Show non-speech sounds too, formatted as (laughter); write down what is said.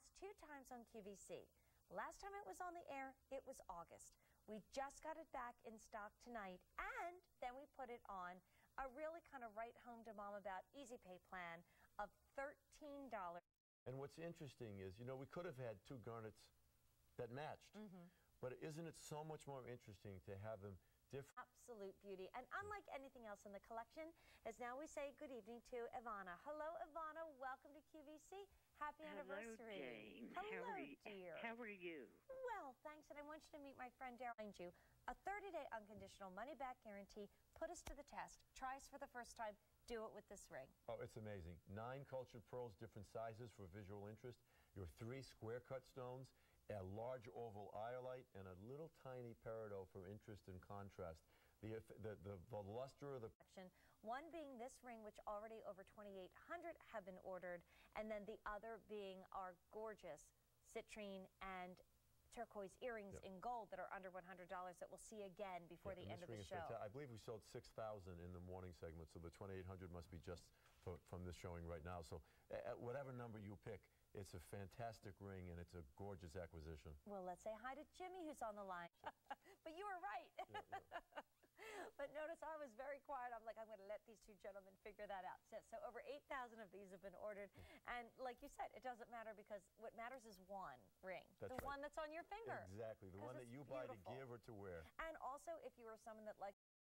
last two times on QVC. Last time it was on the air, it was August. We just got it back in stock tonight, and then we put it on a really kind of right home to mom about easy pay plan of $13. And what's interesting is, you know, we could have had two garnets that matched, mm-hmm. but isn't it so much more interesting to have them different? Absolute beauty. And unlike anything else in the collection, as now we say good evening to Ivana. Hello, Ivana. Welcome to QVC. Happy anniversary. Hello, Jane. Hello, how are you? dear. How are you? Well, thanks, and I want you to meet my friend Daryl. Mind you, a 30-day unconditional money-back guarantee. Put us to the test. Try us for the first time. Do it with this ring. Oh, it's amazing. Nine cultured pearls, different sizes for visual interest. Your three square cut stones, a large oval iolite, and a little tiny peridot for interest and contrast. The, the, the, the luster of the. One being this ring, which already over 2,800 have been ordered, and then the other being our gorgeous citrine and turquoise earrings Yep. in gold that are under $100 that we'll see again before Yeah, the end of the show. I believe we sold 6,000 in the morning segment, so the 2,800 must be just for, from this showing right now. So at whatever number you pick, it's a fantastic ring and it's a gorgeous acquisition. Well, let's say hi to Jimmy, who's on the line. (laughs) but you were right. Yeah, yeah. (laughs) But notice I was very quiet. I'm like, I'm going to let these two gentlemen figure that out. So, so over 8,000 of these have been ordered. Hmm. And like you said, it doesn't matter because what matters is one ring. That's the right. one that's on your finger. Exactly, The one that you buy beautiful. to give or to wear. And also, if you are someone that likes